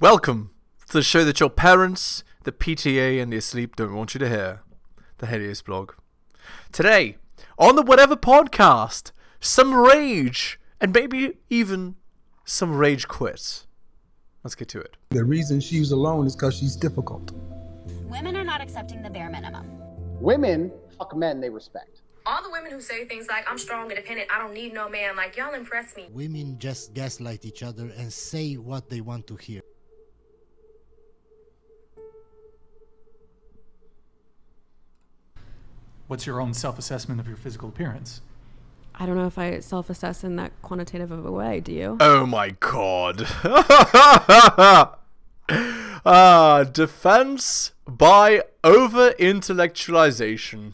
Welcome to the show that your parents, the PTA, and the asleep don't want you to hear. The Helios blog. Today, on the Whatever podcast, some rage, and maybe even some rage quit. Let's get to it. The reason she's alone is because she's difficult. Women are not accepting the bare minimum. Women fuck men they respect. All the women who say things like, I'm strong, independent, I don't need no man, like, y'all impress me. Women just gaslight each other and say what they want to hear. What's your own self assessment of your physical appearance? I don't know if I self assess in that quantitative of a way. Do you? Oh my god. ah, defense by over intellectualization.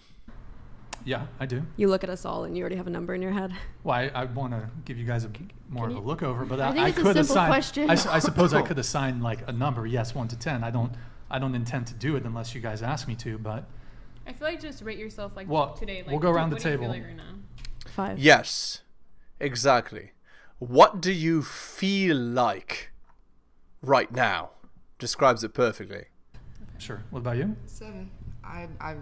Yeah, I do. You look at us all and you already have a number in your head. Well, I, I want to give you guys a, more of a look over, but I, think I it's a could simple assign. question. I, s- I suppose I could assign like a number, yes, one to ten. I don't. I don't intend to do it unless you guys ask me to, but I feel like just rate yourself like Well, today. Like, we'll go what- around the what do you feel table. like right now? Five. Yes, exactly. What do you feel like right now? Describes it perfectly. sure. What about you? Seven. I I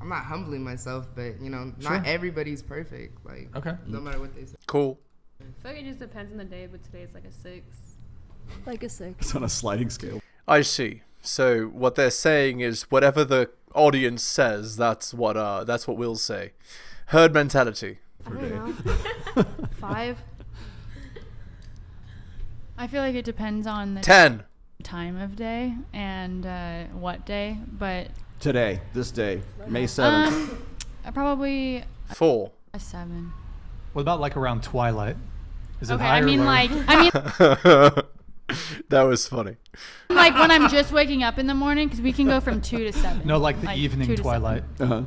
I'm not humbling myself, but you know, Sure. not everybody's perfect. Like Okay. no matter what they say. Cool. I feel like it just depends on the day, but today it's like a six. Like a six. It's on a sliding scale. I see. So what they're saying is whatever the audience says, that's what uh that's what we'll say. Herd mentality. I don't know. Five. I feel like it depends on the Ten. time of day and uh, what day, but Today, this day, May 7th. um, uh, probably Four. a seven. What about like around twilight? Is it Okay, higher I mean lower? like I mean that was funny. like when I'm just waking up in the morning because we can go from two to seven. no, like the two evening twilight. uh-huh.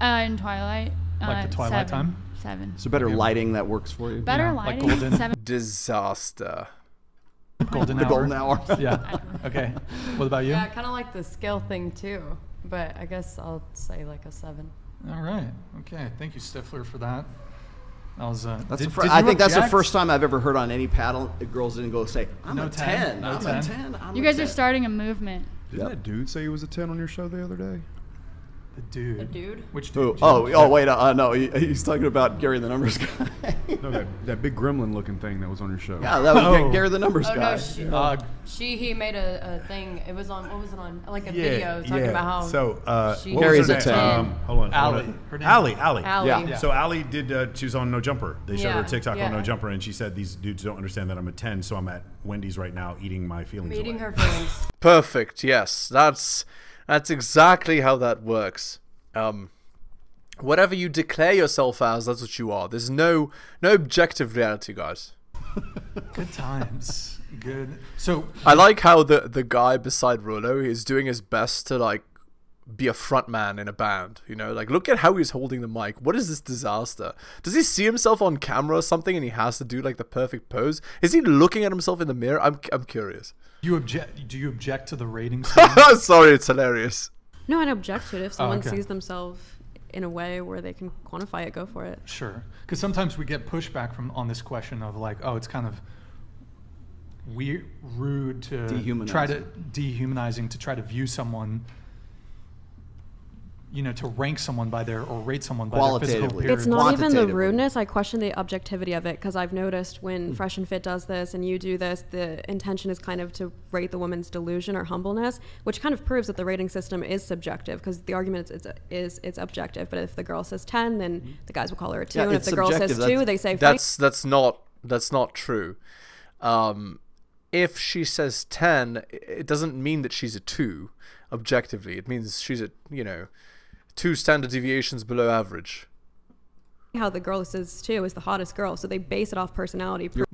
Uh, in twilight. Like uh, the twilight seven. time? Seven. So better lighting that works for you. Better Yeah, like lighting. golden- Seven. Disaster. Golden The hour. golden hour. Yeah. Okay. What about you? Yeah, kind of like the scale thing too. But I guess I'll say like a seven. All right. Okay. Thank you, Stifler, for that. That was. Uh, That's did- the fir- did I you think that's the first time I've ever heard on any paddle the girls didn't go say, I'm No a 10, 10. no I'm 10. a 10. I'm You a guys are starting a movement. Didn't that dude say he was a 10 on your show the other day? The dude. A dude? Which Who? dude? Oh, oh, wait. Uh, no, he, he's talking about Gary the Numbers guy. No, that, that big gremlin looking thing that was on your show. yeah, that was Oh. Gary the Numbers Oh guy. no, she, Uh, she he made a, a thing. It was on what was it on? Like a video talking about how So, uh, she- what Carrie's was a name? 10. Um, hold on. Allie. Her name- Allie. Allie. Allie. Yeah. Yeah. So Allie did. Uh, she was on No Jumper. They showed her TikTok yeah. on No Jumper, and she said these dudes don't understand that I'm a 10, so I'm at Wendy's right now eating my feelings meeting away. her feelings. Perfect. Yes, that's that's exactly how that works. Um, whatever you declare yourself as, that's what you are. There's no no objective reality, guys. good times. Good. So I like how the the guy beside Rollo is doing his best to like be a front man in a band. You know, like look at how he's holding the mic. What is this disaster? Does he see himself on camera or something, and he has to do like the perfect pose? Is he looking at himself in the mirror? I'm I'm curious. you object? Do you object to the ratings? Sorry, it's hilarious. No, I don't object to it. If oh, someone okay. sees themselves in a way where they can quantify it, go for it. Sure, because sometimes we get pushback from on this question of like, oh, it's kind of weird, rude to try to dehumanizing to try to view someone, you know, to rank someone by their or rate someone by their physical Qualitatively. appearance. It's not even the rudeness. I question the objectivity of it because I've noticed when Hmm. Fresh and Fit does this and you do this, the intention is kind of to rate the woman's delusion or humbleness, which kind of proves that the rating system is subjective because the argument is it's, is it's objective. But if the girl says ten, then the guys will call her a two, Yeah, and if the girl says subjective. two, they say That's that's not that's not true. Um, if she says ten, it doesn't mean that she's a two. Objectively, it means she's a you know two standard deviations below average. how the girl says too is the hottest girl, so they base it off personality. pro-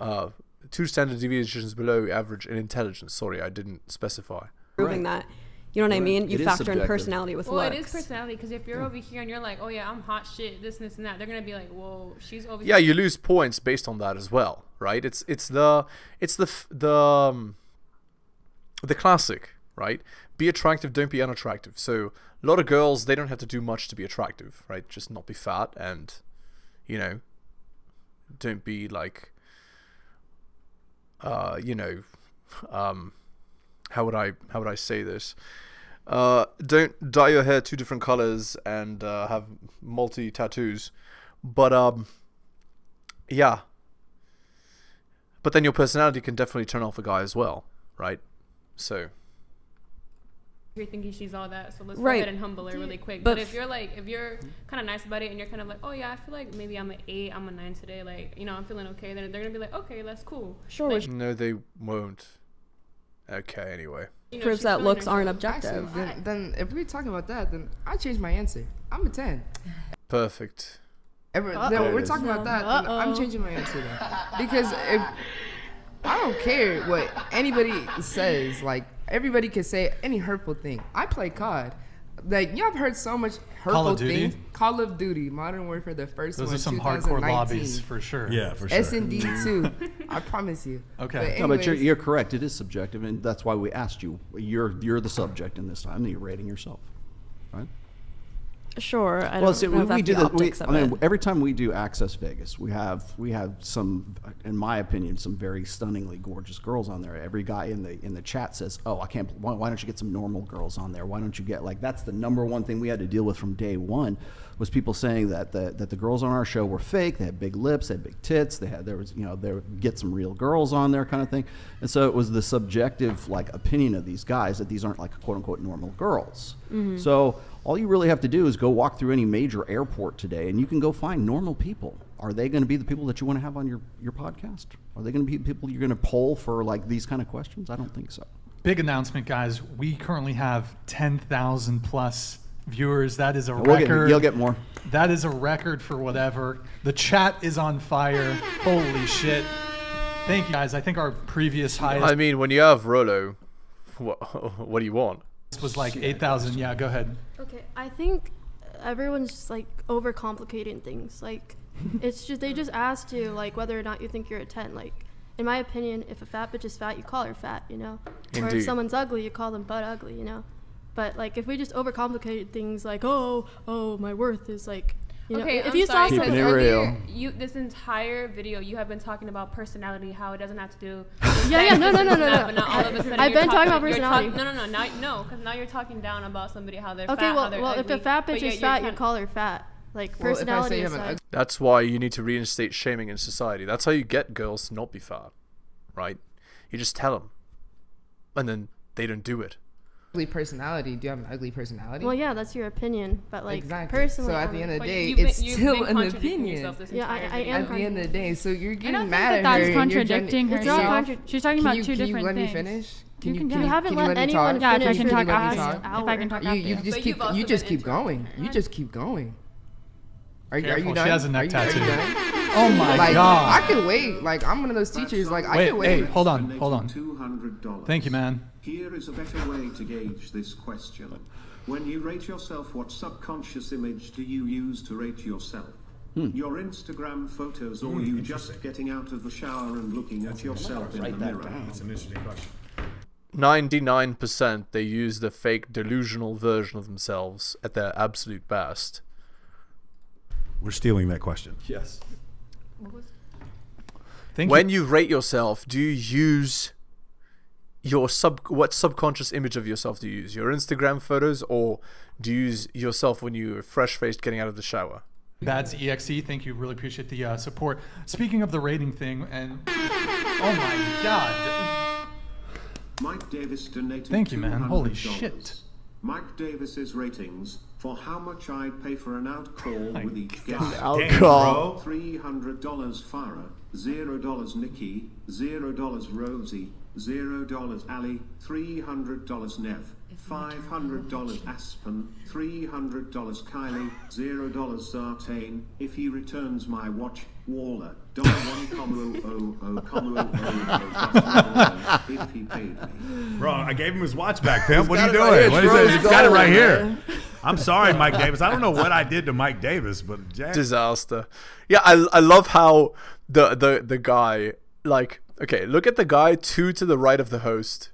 Uh, two standard deviations below average in intelligence. Sorry, I didn't specify. proving that. You know what I mean? You It is factor in personality with Well, looks. it is personality because if you're over here and you're like, oh yeah, I'm hot shit, this and this and that, they're gonna be like, whoa, she's over Yeah, here. you lose points based on that as well, right? It's it's the it's the the um, the classic, right? Be attractive, don't be unattractive. So a lot of girls they don't have to do much to be attractive, right? Just not be fat and you know don't be like uh you know um, how would I how would I say this? Uh, don't dye your hair two different colors and uh, have multi tattoos, but um, yeah. But then your personality can definitely turn off a guy as well, right? So you're thinking she's all that, so let's Right. go ahead and humble her really quick. But But, if you're like, if you're kind of nice about it and you're kind of like, oh yeah, I feel like maybe I'm an eight, I'm a nine today, like you know, I'm feeling okay, then they're gonna be like, okay, that's cool. Sure. Like, no, they won't. Okay, anyway. you know, Proves that feeling looks aren't objective. Actually, then, then if we're talking about that, then I change my answer. I'm a ten. Perfect. Ever, Uh-oh. then we're is. talking about that. I'm changing my answer then. because if I don't care what anybody says, like everybody can say any hurtful thing. I play COD. Like y'all have heard so much hurtful Call of Duty? things. Call of Duty, Modern Warfare, the first Those one, are some hardcore 2019. lobbies for sure. Yeah, for sure. S and D too. I promise you. Okay. But No, but you're, you're correct. It is subjective, and that's why we asked you. You're you're the subject in this time. and You're rating yourself, right? Sure. I well, don't see, know we, we do the we, I mean, it. every time we do Access Vegas, we have we have some, in my opinion, some very stunningly gorgeous girls on there. Every guy in the in the chat says, "Oh, I can't. Why, why don't you get some normal girls on there? Why don't you get like that's the number one thing we had to deal with from day one." Was people saying that the that the girls on our show were fake? They had big lips, they had big tits, they had there was you know there get some real girls on there kind of thing, and so it was the subjective like opinion of these guys that these aren't like quote unquote normal girls. Mm-hmm. So all you really have to do is go walk through any major airport today, and you can go find normal people. Are they going to be the people that you want to have on your, your podcast? Are they going to be people you're going to poll for like these kind of questions? I don't think so. Big announcement, guys. We currently have 10,000 plus viewers. That is a We'll get- record. you'll get more. That is a record for whatever. The chat is on fire. Holy shit. Thank you, guys. I think our previous highest I mean, when you have Rollo, what what do you want? Was like 8,000. Yeah, go ahead. Okay, I think everyone's just like overcomplicating things. Like, it's just they just asked you like whether or not you think you're a ten. Like, in my opinion, if a fat bitch is fat, you call her fat, you know. Or Indeed. if someone's ugly, you call them butt ugly, you know. But like, if we just overcomplicate things, like, oh, oh, my worth is like, you know, okay, if I'm you sorry, saw Keeping it earlier, real. You this entire video, you have been talking about personality, how it doesn't have to do. Yeah, yeah, no, no, no, no, no. But now all of a sudden I've been talking about you're personality. no, no, no, now, no, because now you're talking down about somebody how they're okay, fat, how well, they're well, if a fat bitch is you're fat, you call her fat. Like Well, if I say personality you have aside. an That's why you need to reinstate shaming in society. That's how you get girls to not be fat, right? You just tell them, and then they don't do it. Ugly personality. Do you have an ugly personality? Well, yeah, that's your opinion, but like exactly. personally, so at I'm- the end of the day, you've been- it's you've still been an opinion. Yeah, I- entire I video. am At the end of the day, so you're getting don't mad think at that her. that's and you're contradicting judging- It's not herself. contra- She's talking Can about you, two can different you let things. me finish? You can can You haven't can let you let me anyone talk? Yeah, if I can talk you let me past after. talk? If I can talk You, after you you. just keep you've also you just keep going. You just keep going. Are, you- are Careful, you she has a neck tattoo. Are you done? Oh my like, God. I can wait. Like I'm one of those teachers. Like I Wait, can hey, wait. hold on, hold on. Thank you, man. Here is a better way to gauge this question. When you rate yourself, what subconscious image do you use to rate yourself? Hmm. Your Instagram photos or Hmm, you just getting out of the shower and looking at yourself in the mirror? down. That's an interesting question. 99% they use the fake delusional version of themselves at their absolute best. We're stealing that question. Yes. Thank when you. you rate yourself, do you use your sub what subconscious image of yourself do you use? Your Instagram photos or do you use yourself when you're fresh faced getting out of the shower? That's EXE. Thank you. Really appreciate the uh, support. Speaking of the rating thing, and oh my god. Mike Davis donated Thank you, man. Holy shit. Mike Davis's ratings for how much I'd pay for an out call with each guest. Out Damn, call. bro. Three hundred dollars Farah, zero dollars Nikki, zero dollars Rosie, zero dollars Ali, three hundred dollars Nev, five hundred dollars Aspen, three hundred dollars Kylie, zero dollars Zartane. If he returns my watch, Waller, dollar one comma oh oh oh comma oh oh oh plus Waller, if he paid me. Bro, I gave him his watch back, pimp. What are you got it right doing? here. What is Bro, it? it's He's got it right here. I'm sorry, Mike Davis. I don't know what I did to Mike Davis, but Jack. Disaster. Yeah, I, I love how the, the the guy like okay, look at the guy two to the right of the host.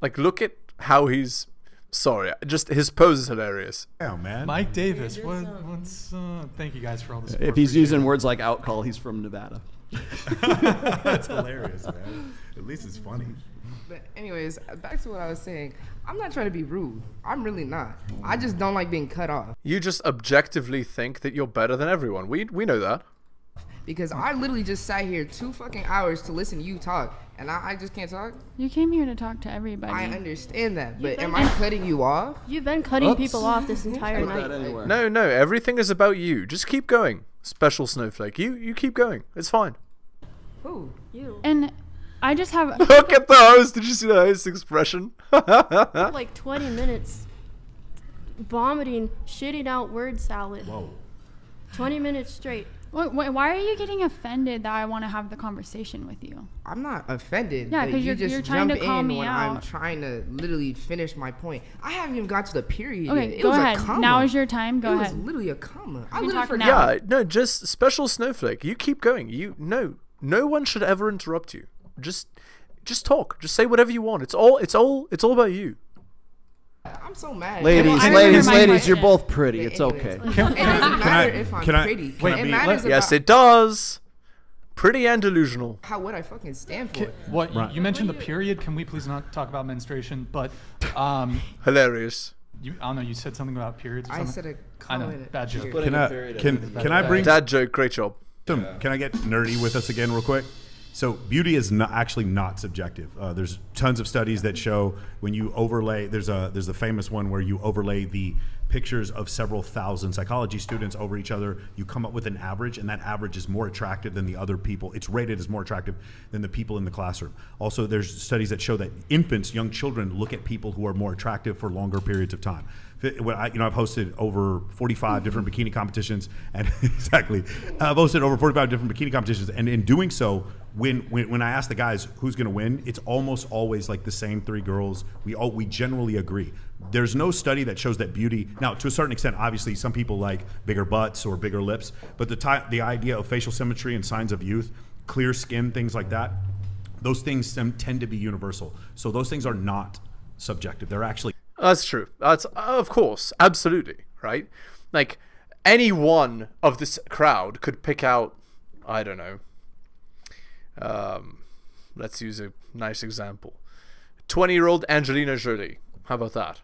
Like look at how he's sorry, just his pose is hilarious. Oh man. Mike Davis. What, what's? Uh, thank you guys for all the support. If he's using it. words like out call, he's from Nevada. That's hilarious, man. At least it's funny. But anyways, back to what I was saying. I'm not trying to be rude. I'm really not. I just don't like being cut off You just objectively think that you're better than everyone. We we know that. Because I literally just sat here two fucking hours to listen to you talk, and I, I just can't talk. You came here to talk to everybody. I understand that, but You've am I cutting you off? You've been cutting Oops. people off this entire night. No, no, everything is about you. Just keep going. Special snowflake. You you keep going. It's fine. Who? You. And I just have. Look at the host. Did you see the host's expression? For like 20 minutes vomiting, shitting out word salad. Whoa. 20 minutes straight. Wait, wait, why are you getting offended that I want to have the conversation with you? I'm not offended. Yeah, but 'cause you you're- just you're trying jump to call in me when I'm trying to literally finish my point. I haven't even got to the period. Okay, yet. It go was ahead. A comma. Now is your time. Go it ahead. was literally a comma. I can literally talk forgot. now. Yeah, no, just special snowflake. You keep going. You no, no one should ever interrupt you. Just, just talk. Just say whatever you want. It's all. It's all. It's all about you. I'm so mad. Ladies, Well, I ladies, remember ladies, you're both pretty. But It's anyways, okay. It doesn't matter I- if I'm can I- pretty. can I it matters Yes, it does. Pretty and delusional. how what I fucking stand for. It? What you- you mentioned the period? Can we please not talk about menstruation? But um, Hilarious. you, I don't know. You said something about periods. Or I said a I know. comma a Bad joke. period. Can I can can I bring Dad joke. Great job. Some, Can I get nerdy with us again, real quick? So, beauty is not actually not subjective. Uh, there's tons of studies that show when you overlay. There's a there's the famous one where you overlay the pictures of several thousand psychology students over each other. You come up with an average, and that average is more attractive than the other people. It's rated as more attractive than the people in the classroom. Also, there's studies that show that infants, young children, look at people who are more attractive for longer periods of time. I, you know, I've hosted over 45 different bikini competitions, and exactly, I've hosted over 45 different bikini competitions, and in doing so, when when, when I ask the guys who's going to win, it's almost always like the same three girls. We all we generally agree. There's no study that shows that beauty. Now, to a certain extent, obviously, some people like bigger butts or bigger lips, but the ti the idea of facial symmetry and signs of youth, clear skin, things like that, those things tend to be universal. So those things are not subjective. They're actually That's true. That's of course, absolutely right. Like any one of this crowd could pick out. I don't know. Um, let's use a nice example. Twenty-year-old Angelina Jolie. How about that?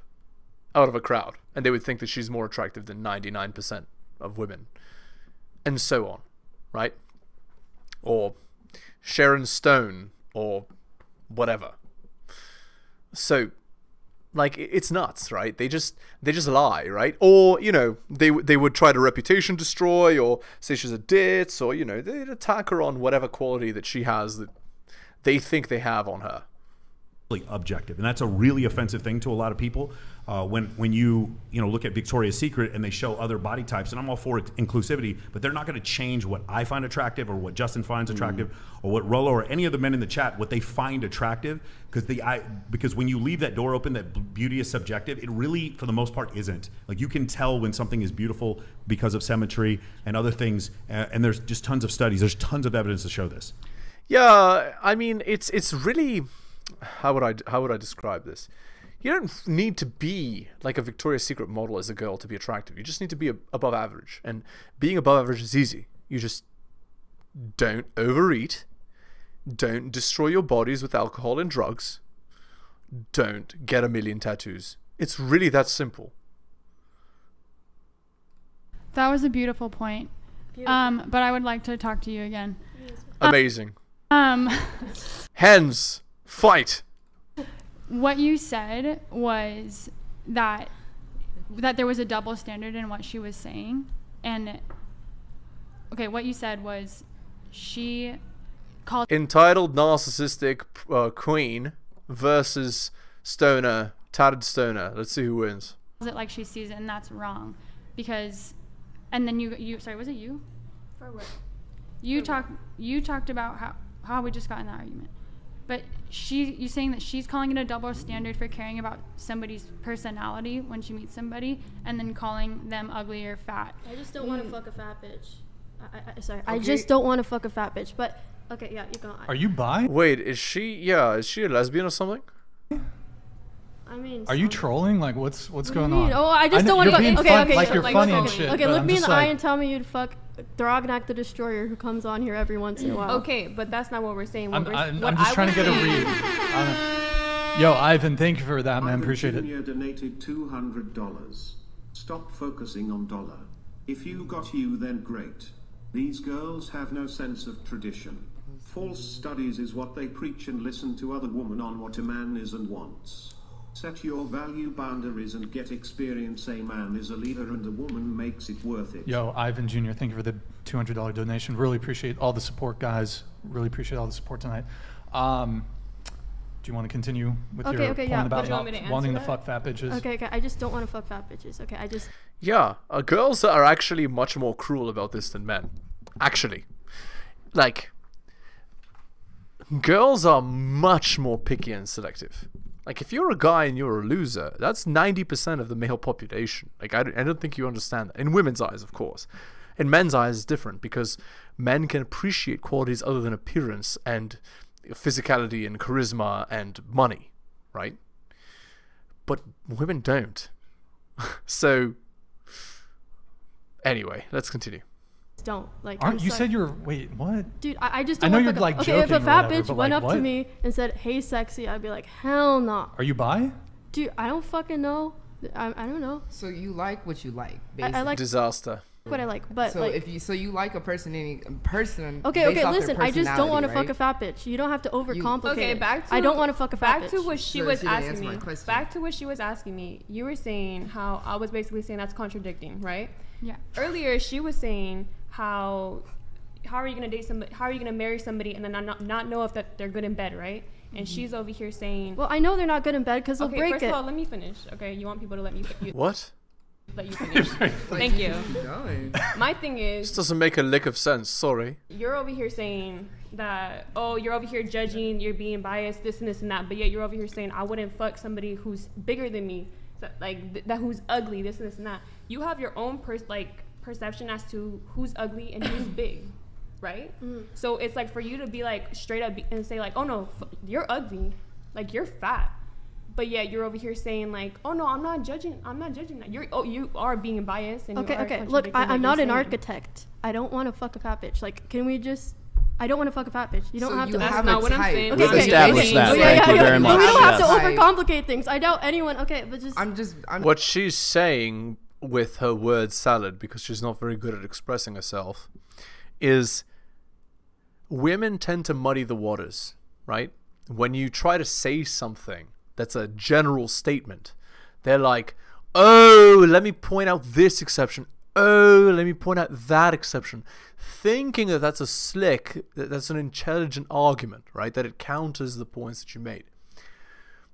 Out of a crowd, and they would think that she's more attractive than ninety-nine percent of women, and so on, right? Or Sharon Stone, or whatever. So like it's nuts right? They just they just lie right? Or you know they they would try to reputation destroy or say she's a ditz or you know they'd attack her on whatever quality that she has that they think they have on her really objective, and that's a really offensive thing to a lot of people. Uh, when when you you know look at Victoria's Secret and they show other body types, and I'm all for inclusivity, but they're not going to change what I find attractive or what Justin finds attractive or what Rollo or any of the men in the chat what they find attractive because the I because when you leave that door open that beauty is subjective, it really for the most part isn't. Like you can tell when something is beautiful because of symmetry and other things, uh, and there's just tons of studies. There's tons of evidence to show this. yeah i mean it's it's really how would i how would i describe this? You don't need to be like a victoria's secret model as a girl to be attractive. You just need to be above average. And being above average is easy. You just don't overeat don't destroy your bodies with alcohol and drugs don't get a million tattoos. It's really that simple. That was a beautiful point. Um, but I would like to talk to you again. amazing. Um, hens fight what you said was that that there was a double standard in what she was saying, and okay, what you said was she called entitled narcissistic uh, queen versus stoner tattered stoner let's see who wins it like she sees it, and that's wrong, because, and then you you sorry was it you? For what? You talked you talked about how how we just got in that argument. But she you saying that she's calling it a double standard for caring about somebody's personality when she meets somebody and then calling them ugly or fat. I just don't want to fuck a fat bitch. I, I, I sorry. I just don't want to fuck a fat bitch. But okay, yeah, you go. Are you bi? Wait, is she? Yeah, is she a lesbian or something? I mean, Are you trolling? Like, what's what's What going mean? on? Oh, I just know- don't want to. being Okay, fun- okay, like so- you're like, funny okay, and shit. Okay, look me in the eye and tell me you'd fuck Thrognak the Destroyer, who comes on here every once in a while. Okay, but that's not what we're saying. What I'm, we're, I'm, what I'm just I trying to get a read. I Yo, Ivan, thank you for that, man. Ivan Appreciate it. Jr. donated $200. Stop focusing on dollar. If you got you, then great. These girls have no sense of tradition. False studies is what they preach and listen to other women on what a man is and wants. Set your value boundaries and get experience. A man is a leader and a woman makes it worth it. Yo, Ivan Jr., thank you for the $200 donation. Really appreciate all the support, guys. Really appreciate all the support tonight. Um, do you want to continue with Okay, your okay, point yeah, about you not want me wanting answer to fuck fat bitches? Okay, okay. I just don't want to fuck fat bitches. Okay, I just. Yeah, uh, girls are actually much more cruel about this than men. Actually, like, girls are much more picky and selective. Like, if you're a guy and you're a loser, that's 90% of the male population. Like, I don't, I don't think you understand that. In women's eyes, of course. In men's eyes, it's different because men can appreciate qualities other than appearance and physicality and charisma and money, right? But women don't. so, anyway, let's continue. Don't like. Aren't I'm you sorry. said you're wait what? Dude, I, I just don't I know you're, fuck like, up. Okay, if joking a fat whatever, bitch went like, up to me and said, "Hey, sexy," I'd be like, "Hell no." Are you bi? Dude, I don't fucking know. I, I don't know. So you like what you like, I- basically. I like- Disaster. What I like, but so like. if you so you like a person any person. Okay, okay, listen. I just don't want to fuck a fat bitch. You don't have to overcomplicate. Okay, it. back to I don't want to fuck a fat back bitch. to what she So was she asking me. Back to what she was asking me. You were saying how I was basically saying that's contradicting, right? Yeah. Earlier, she was saying how how are you gonna date somebody? How are you gonna marry somebody and then not not, not know if that they're good in bed, right? And mm-hmm. she's over here saying, Well, I know they're not good in bed because they'll okay, break first it. of all, let me finish. Okay, you want people to let me you, What? let you finish. Thank you. My thing is, This doesn't make a lick of sense. Sorry. you're over here saying that oh you're over here judging you're being biased this and this and that but yet you're over here saying i wouldn't fuck somebody who's bigger than me so, like th- that who's ugly this and this and that you have your own person, like perception as to who's ugly and who's big right mm. so it's like for you to be like straight up and say like oh no f- you're ugly like you're fat but yet you're over here saying like oh no i'm not judging i'm not judging that you're oh you are being biased and Okay, you okay. Look, I, I'm not an saying. architect. I don't want to fuck a fat bitch. Like, can we just? I don't want to fuck a fat bitch. You don't So have you to. have That's not a what I'm saying. Okay, We've okay. established that. Yeah, yeah, you yeah. very But we don't have to overcomplicate things. I doubt anyone. Okay, but just. I'm just. I'm. What she's saying with her word salad, because she's not very good at expressing herself, is women tend to muddy the waters, right? When you try to say something that's a general statement, they're like, oh, let me point out this exception. Oh, let me point out that exception. Thinking that that's a slick, that that's an intelligent argument, right? That it counters the points that you made.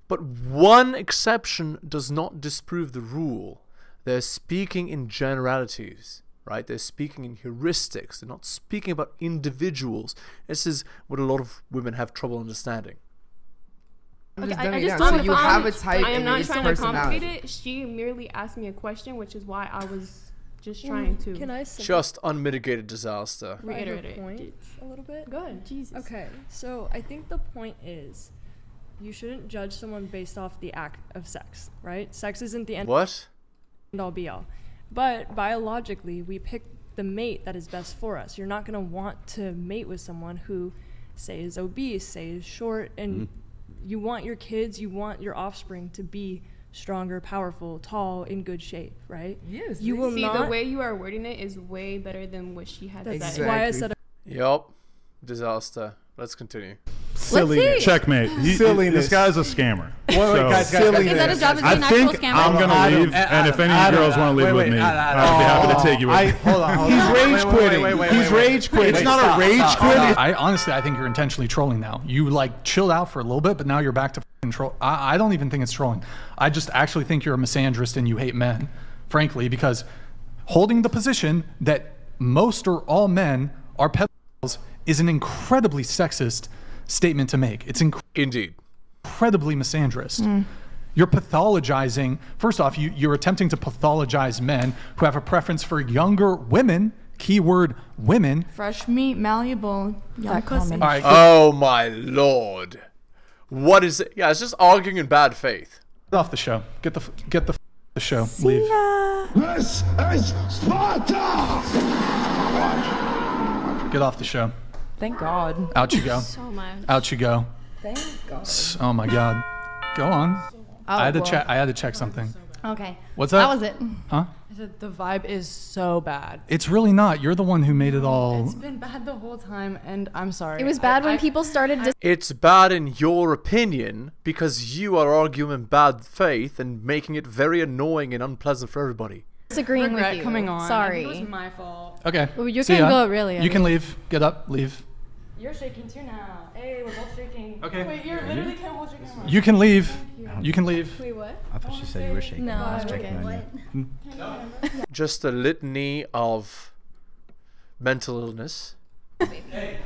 But one exception does not disprove the rule. They're speaking in generalities, right? They're speaking in heuristics. They're not speaking about individuals. This is what a lot of women have trouble understanding. I'm Okay, just I- I just don't So you um, have a type I am not trying to complicate it. She merely asked me a question, which is why I was just mm, trying to. Can I simplify Just unmitigated disaster. her reiterate it? point a little bit? Good. Jesus. Okay, so I think the point is you shouldn't judge someone based off the act of sex, right? Sex isn't the end What? All be all. But biologically, we pick the mate that is best for us. You're not going to want to mate with someone who, say, is obese, say, is short, and mm-hmm. you want your kids, you want your offspring to be stronger, powerful, tall, in good shape, right? Yes. You will See, not. the way you are wording it is way better than what she had that's said. why I Exactly. said Yup. Disaster. Let's continue. Silliness. Checkmate. He- Silliness. This guy's a scammer. Wait, wait, So- guys, guys, guys, Is that a job as I an actual think scammer? I'm gonna leave, Adam, and if any Adam, girls want to leave wait, with wait, me, Adam, Adam. I'd be happy to oh, take you with me. hold on, hold He's rage Wait, wait, quitting. wait, wait, He's wait, wait. rage quitting. It's not a rage stop, quitting. I honestly, I think you're intentionally trolling now. You like chilled out for a little bit, but now you're back to control. I, I don't even think it's trolling. I just actually think you're a misandrist and you hate men, frankly, because holding the position that most or all men are pedophiles is an incredibly sexist statement to make. It's inc- Indeed. incredibly misandrist. Mm. You're pathologizing. First off, you, you're attempting to pathologize men who have a preference for younger women. Keyword women. Fresh meat, malleable, young pussy. Oh my lord. What is it? Yeah, it's just arguing in bad faith. Get off the show. Get the get the, the show. Leave. This is Sparta! Get off the show. Thank God. Out you go. So much. Out you go. Thank God. Oh my god. Go on. Oh, I had to well. check. I had to check something. Okay. What's that? That was it. Huh? I said the vibe is so bad. It's really not. You're the one who made it all. It's been bad the whole time, and I'm sorry. It was I- bad when I- people started. Dis- It's bad in your opinion because you are arguing in bad faith and making it very annoying and unpleasant for everybody. disagreeing with you. coming on. Sorry. It was my fault. Okay. Well, you see can ya. go, really, I You can leave. Get up. Leave. You're shaking too now. Hey, we're both shaking. Okay. Wait, you literally can't hold your camera. You can leave. You can leave. Wait, what? I thought she said you were shaking. No, I was okay. checking on you. Just a litany of mental illness. hey,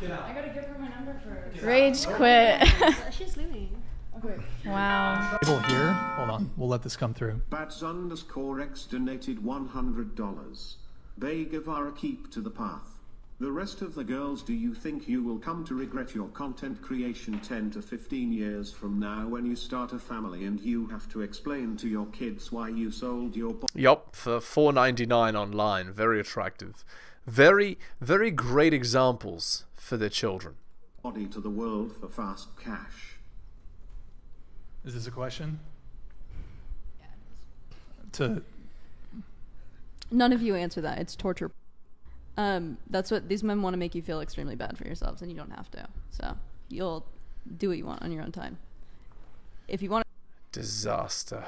get out. I gotta give her my number first. Rage oh. quit. She's leaving. Okay. wow. Table here. Hold on. We'll let this come through. Bats underscore X donated $100. Bay Guevara keep to the path. The rest of the girls, do you think you will come to regret your content creation 10 to 15 years from now when you start a family and you have to explain to your kids why you sold your bo- Yup, for four ninety nine online. Very attractive. Very, very great examples for their children. body to the world for fast cash? Is this a question? To None of you answer that. It's torture. Um, that's what these men want to make you feel extremely bad for yourselves, and you don't have to. So you'll do what you want on your own time. If you want Disaster.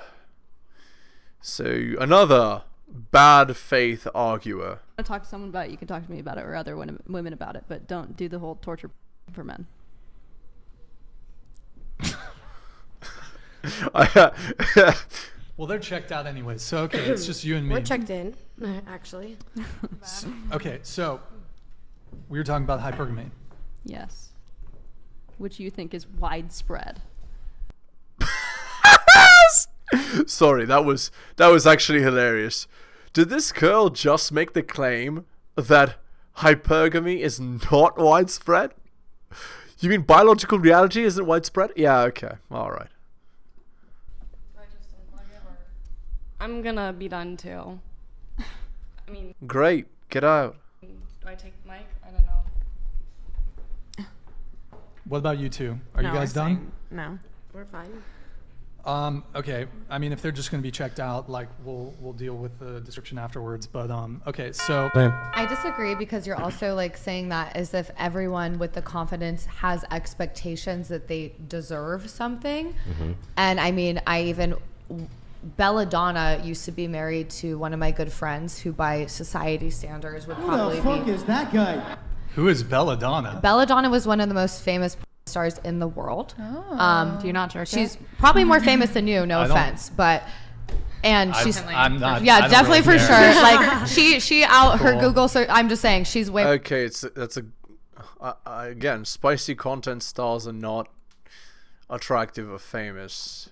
So another bad faith arguer. to talk to someone about it, you can talk to me about it or other women women about it, but don't do the whole torture for men. well, they're checked out anyway. So okay, it's just you and me. We're checked in, actually. Okay, so we were talking about hypergamy. Yes. Which you think is widespread. Sorry, that was that was actually hilarious. Did this girl just make the claim that hypergamy is not widespread? You mean biological reality isn't widespread? Yeah, okay. All right. I'm gonna be done too. I mean, Great. Get out. do I take the mic? I don't know. What about you two? Are you guys done? fine. No. We're fine. Um, okay. I mean, if they're just going to be checked out, like we'll we'll deal with the description afterwards. But um, okay. So I disagree because you're also like saying that as if everyone with the confidence has expectations that they deserve something. Mhm. And I mean, I even Belladonna used to be married to one of my good friends who, by society standards, would probably be. is that guy? who is Belladonna? Belladonna was one of the most famous stars in the world. Um, Do you not jerk She's it? probably more famous than you. No I don't- offense, but. And I'm- she's, I'm not- yeah, I don't definitely really for care. sure. Like she, she out her Cool. Google search. I'm just saying she's way Okay, it's that's a uh, uh, again spicy content stars are not attractive or famous.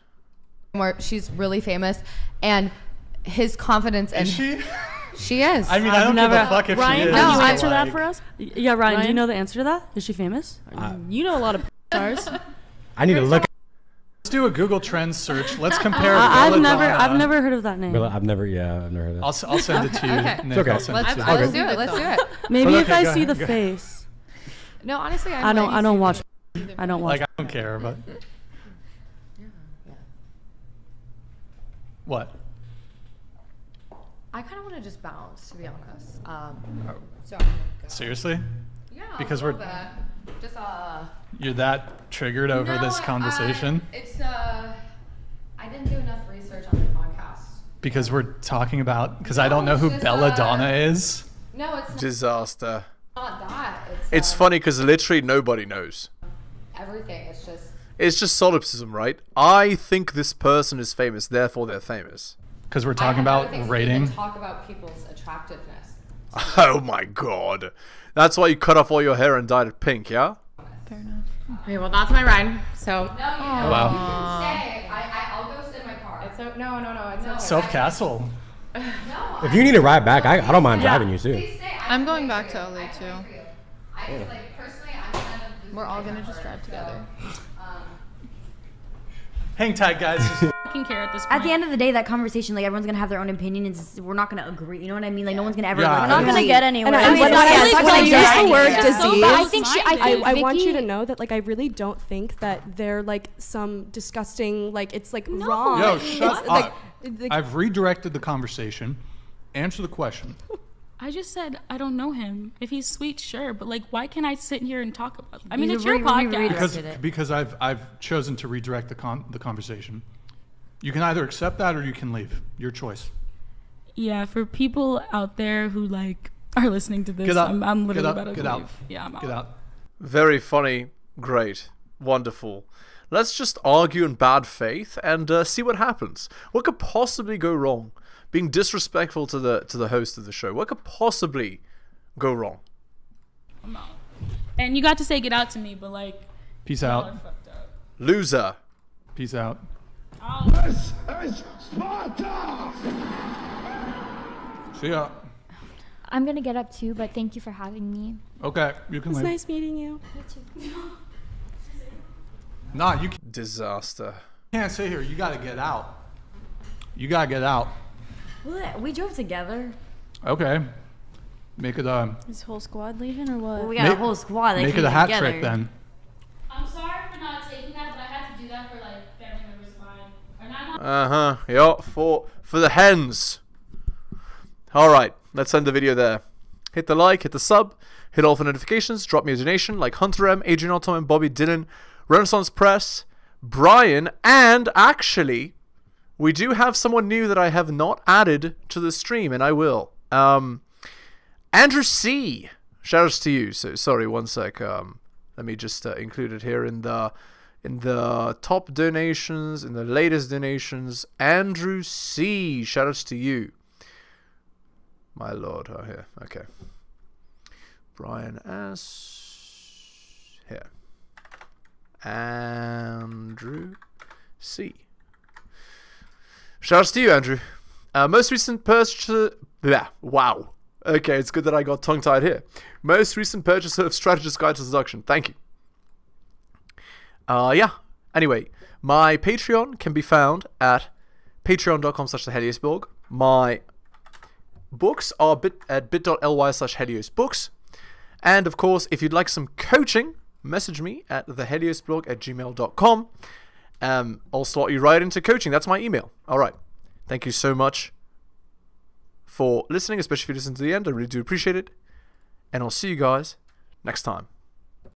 More. She's really famous, and his confidence and Is she? She is. I mean, I don't give a fuck if she Ryan, is. can you but, answer that for us? Yeah, Ryan, do you know the answer to that? Is she famous? Uh, you know a lot of stars. I need to look. Let's do a Google Trends search. Let's compare. I, I've never, Belladonna. I've never heard of that name. Well, I've never, yeah, I've never heard of it. I'll, s- I'll send it to you. Okay. Nick. Okay. I'll send Let's, it to let's you. do it. Let's do it. Maybe But if I see ahead, the face. No, honestly, I'm I don't. I don't watch. I don't watch. Like I don't care, but what? I kind of want to just bounce, to be honest. Um, Oh. so I'm gonna go. Seriously? Yeah, Because a we're bit. just uh. you're that triggered over No, this I- conversation it's uh, I didn't do enough research on the podcast. because we're talking about because I don't know who it's just, Belladonna uh, is. No, it's not, Disaster. not that. It's, It's uh, funny because literally nobody knows. Everything. It's just. It's just solipsism, right? I think this person is famous, therefore they're famous. Because we're talking have about things to rating. even Talk about people's attractiveness. Oh my god. That's why you cut off all your hair and dyed it pink, yeah? Fair enough. Okay, well that's my ride. So. No, you Oh, Wow. You can stay. I, I, I'll go sit in my car. It's o- no, no, no. It's okay. Self Castle. If you need a ride back, I, I don't mind Yeah. driving you too. I'm going back to LA too. I just, like personally, I'm kind of. We're all gonna just drive together. Hang tight, guys. fucking care at this point. At the end of the day, that conversation, like everyone's gonna have their own opinion, and it's- we're not gonna agree. You know what I mean? Like no one's gonna ever. Yeah, like, We're not gonna get anywhere. And I, It's when not I, like when what I I use the word disease, I think she, I, bad-minded. I, I want you Vicky- to know that like I really don't think that they're like some disgusting like it's like wrong. Yo, It's, shut like, up. like- I've redirected the conversation. Answer the question. I just said I don't know him. If he's sweet, sure, but like, why can't I sit here and talk about? It? I mean, You it's your re- re- podcast. Because because I've I've chosen to redirect the con- the conversation. You can either accept that or you can leave. Your choice. yeah, for people out there who like are listening to this, Get out. I'm, I'm Get literally out. about to Get leave. out. Yeah, I'm out. Get out. Very funny. Great. Wonderful. Let's just argue in bad faith and uh, see what happens. What could possibly go wrong? Being disrespectful to the to the host of the show. What could possibly go wrong? And you got to say get out to me, but like, Peace out. up. Loser. Peace out. This is Sparta! See ya. I'm gonna get up too, but thank you for having me. Okay, you can It's leave. nice meeting you. Nah, you can- Disaster. can't sit here. You got to get out. You got to get out. What? We drove together. Okay. Make it a Is whole squad leaving or what? Well, we got a whole squad. They make came it a hat together. trick then. I'm sorry for not taking that, but I had to do that for like family members of mine. And I'm not. Uh huh. Yeah. For for the hens. All right. Let's end the video there. Hit the like, hit the sub, hit all the notifications, drop me a donation like Hunter M, Adrian Otto, and Bobby Dylan, Renaissance Press, Brian, and actually, we do have someone new that I have not added to the stream, and I will. Um, Andrew C. Shoutouts to you. So sorry, one sec. Um, let me just uh, include it here in the in the top donations, in the latest donations. Andrew C. Shoutouts to you. My lord. Oh, here. Okay. Brian S. Here. Andrew C. Shoutouts to you, Andrew. Uh, most recent purchase. Yeah, wow. Okay, it's good that I got tongue tied here. Most recent purchase of Strategist Guide to Seduction. Thank you. Uh, yeah. Anyway, my Patreon can be found at patreon.com slash the Heliosblog. My books are bit at bit.ly slash heliosbooks. And of course, if you'd like some coaching, message me at theheliosblog at gmail.com. Um, I'll slot you right into coaching. That's my email. All right. Thank you so much for listening, especially if you listen to the end. I really do appreciate it. And I'll see you guys next time.